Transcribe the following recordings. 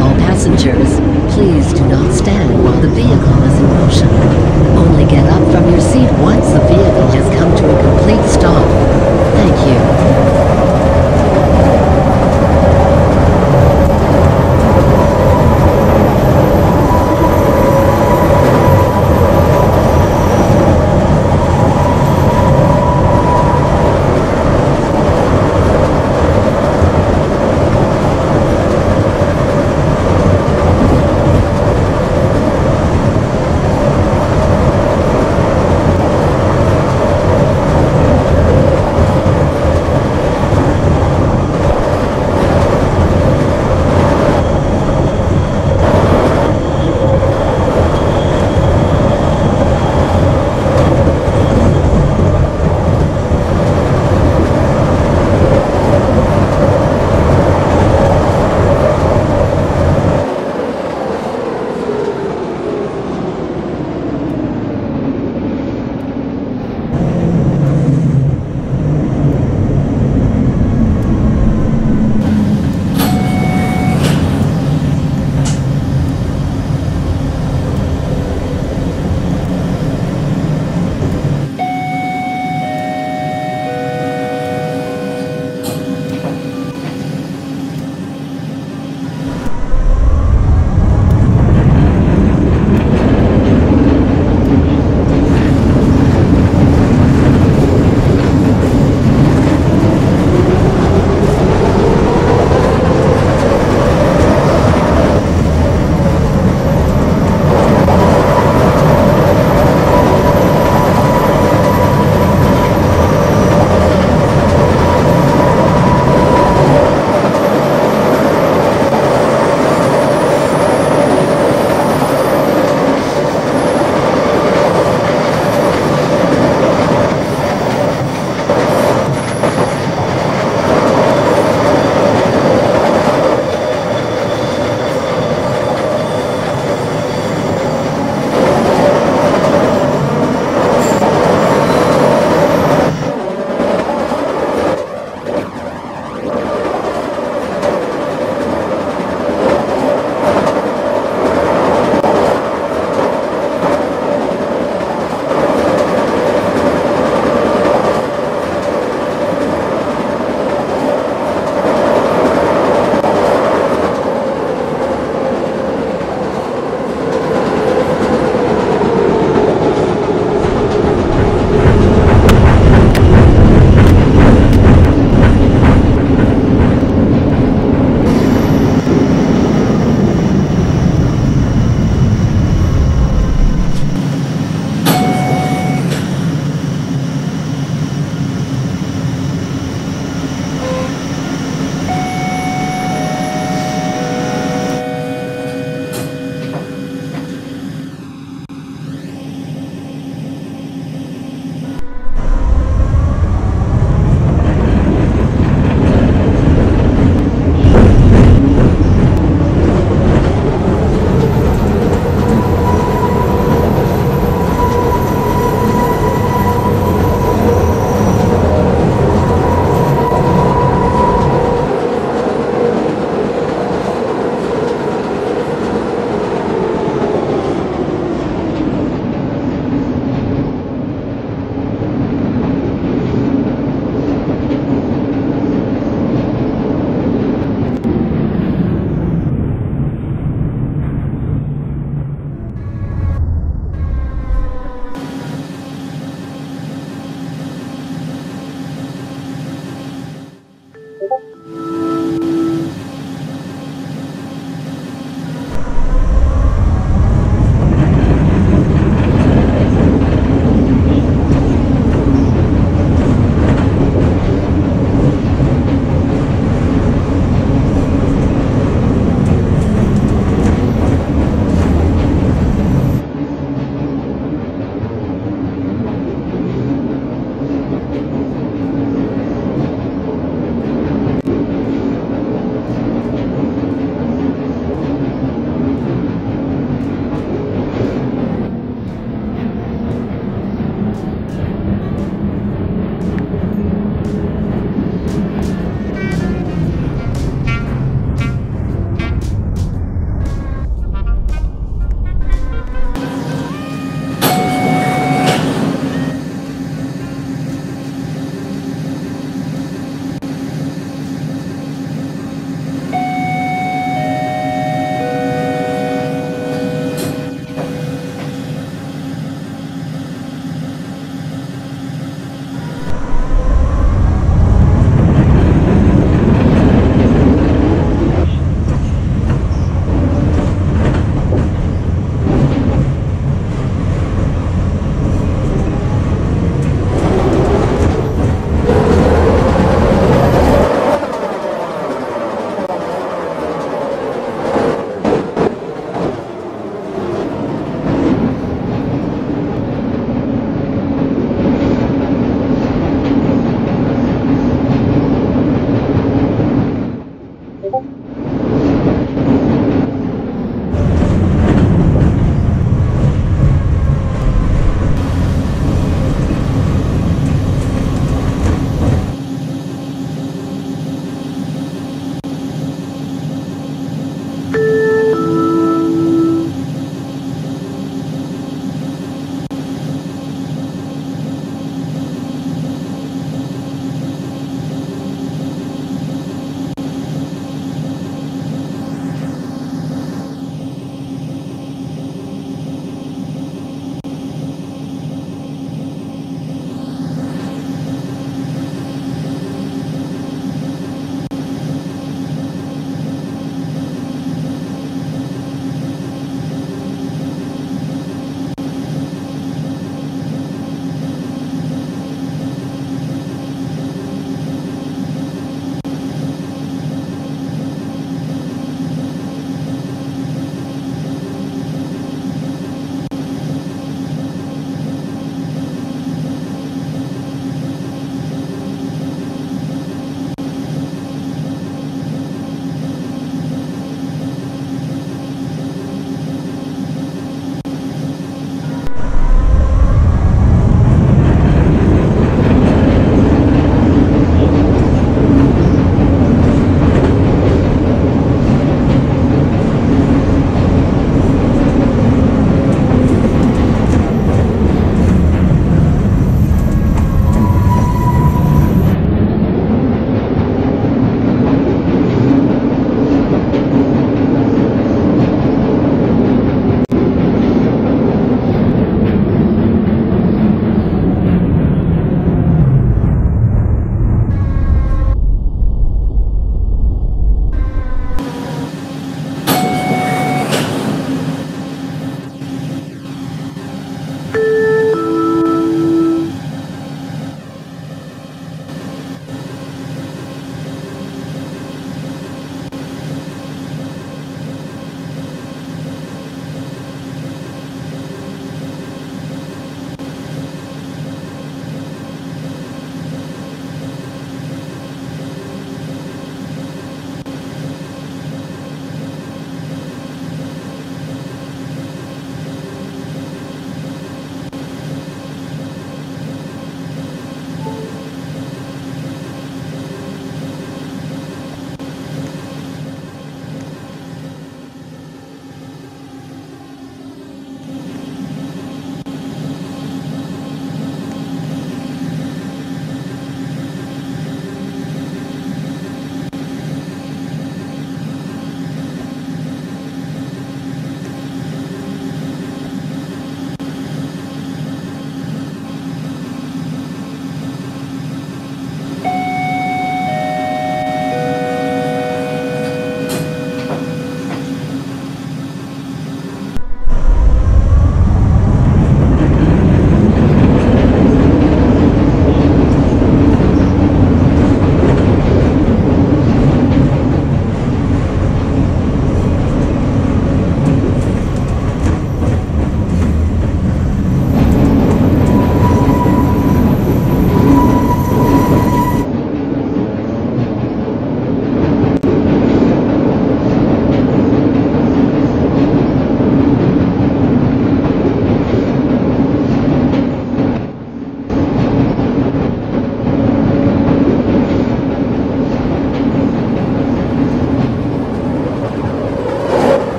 All passengers, please do not stand while the vehicle is in motion. Only get up from your seat once the vehicle has come to a complete stop. Thank you.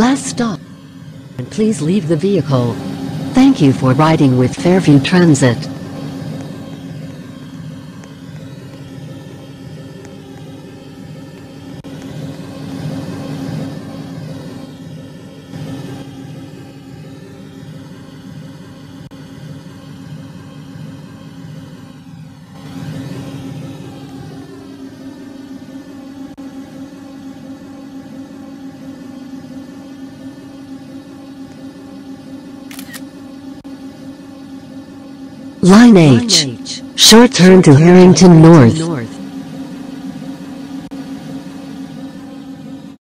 Last stop. And please leave the vehicle. Thank you for riding with Fairview Transit. Line H. Short turn to Harrington North.